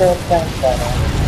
the tank panel.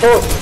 Oh,